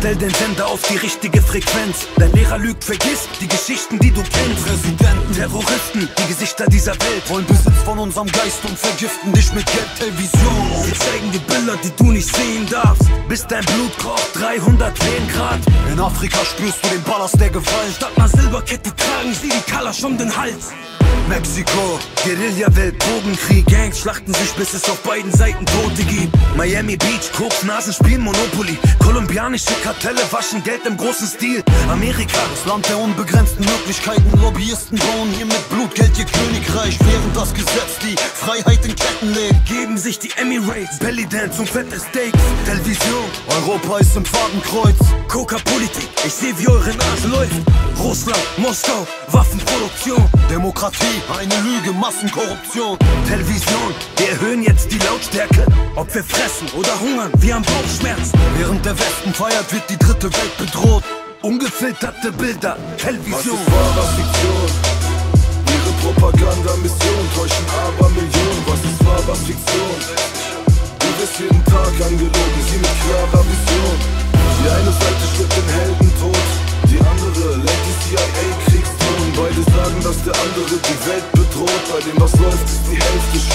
Stell den Sender auf die richtige Frequenz. Dein Lehrer lügt, vergiss die Geschichten, die du kennst. Präsidenten, Terroristen, die Gesichter dieser Welt wollen Besitz von unserem Geist und vergiften dich mit Geld, Television. Sie zeigen dir Bilder, die du nicht sehen darfst. Bis dein Blut kocht 310 Grad. In Afrika spürst du den Ballast der Gewalt. Statt einer Silberkette tragen sie die Kalasch um den Hals. Mexiko, Guerilla-Welt, Drogenkrieg, Gangs schlachten sich, bis es auf beiden Seiten Tote gibt. Miami Beach, Koks, Nasen spielen Monopoly. Kolumbianische Kartelle waschen Geld im großen Stil. Amerika, das Land der unbegrenzten Möglichkeiten. Lobbyisten bauen hier mit Blutgeld ihr Königreich, während das Gesetz die Freiheit in Ketten legt. Geben sich die Emirates, Bellydance und fette Steaks. Television, Europa ist im Fadenkreuz. Coca-Politik, ich seh wie eure Nase läuft. Russland, Moskau, Waffenproduktion. Demokratie, eine Lüge, Massenkorruption. Television, wir erhöhen jetzt die Lautstärke. Ob wir fressen oder hungern, wir haben Bauchschmerzen. Während der Westen feiert, wird die dritte Welt bedroht. Ungefilterte Bilder, Television. Was ist wahr, was Fiktion? Ihre Propaganda-Mission täuschen aber Millionen. Was ist wahr, was Fiktion? Du wirst jeden Tag angelogen, sie mit klarer Vision. Die eine Seite stirbt den Heldentod, die andere lenkt die CIA-Kriegstun. Beide sagen, dass der andere die Welt bedroht. Bei dem, was läuft, ist die Hälfte. Hier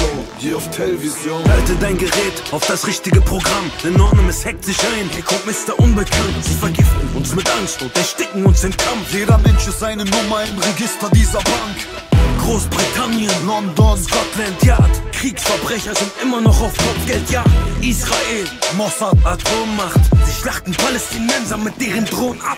auf Television. Halte dein Gerät auf das richtige Programm. Anonymous hackt sich ein. Hier kommt Mr. Unbekannt. Sie vergiften uns mit Angst und ersticken uns im Kampf. Jeder Mensch ist eine Nummer im Register dieser Bank. Großbritannien, London, Scotland Yard. Kriegsverbrecher sind immer noch auf Kopfgeldjagd. Israel, Mossad, Atommacht. Sie schlachten Palästinenser mit deren Drohnen ab.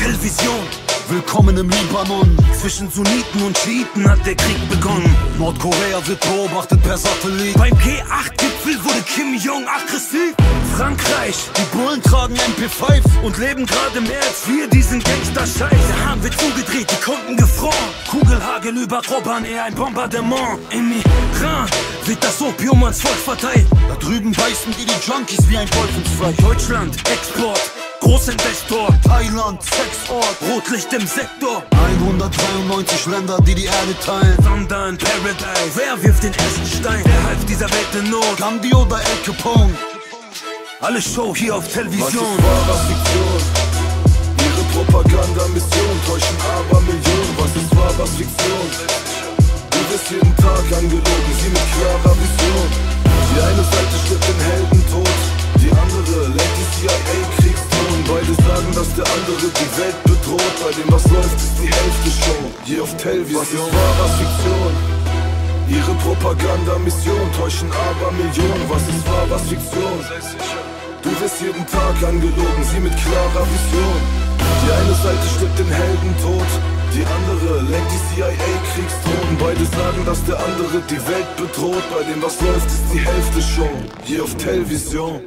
Television, Willkommen im Libanon. zwischen Sunniten und Schiiten hat der Krieg begonnen. Nordkorea wird beobachtet per Satellit. Beim G8-Gipfel wurde Kim Jong aggressiv. Frankreich, Die Bullen tragen MP5s und leben gerade mehr als wir diesen Gangster-Scheiß. Der Hahn wird zugedreht, die Kunden gefroren. Kugelhagel über Robbern, eher ein Bombardement. Im Iran wird das Opium ans Volk verteilt. Da drüben beißen die die Junkies wie ein Teufelsfleisch. Deutschland, Export, Großinvestor. Thailand, Sexort. Rotlicht im Sektor. 193 Länder, die die Erde teilen. Thunder in Paradise. Wer wirft den ersten Stein? Wer half dieser Welt in Not? Gandhi oder El Capone. Alle Show hier auf Was ist Television. wahr, was Fiktion? Ihre Propaganda-Mission täuschen aber Millionen. Was ist wahr, was Fiktion? Du wirst jeden Tag angelogen, sie mit klarer Vision. Bedroht. Bei dem, was läuft, ist die Hälfte Show. Hier auf Television. Was ist wahr, was Fiktion? Ihre Propaganda-Mission täuschen aber Millionen. Was ist wahr, was Fiktion? Du wirst jeden Tag angelogen, sie mit klarer Vision. Die eine Seite stirbt den Heldentod, die andere lenkt die CIA-Kriegsdrohnen. Beide sagen, dass der andere die Welt bedroht. Bei dem, was läuft, ist die Hälfte Show. Hier auf Television.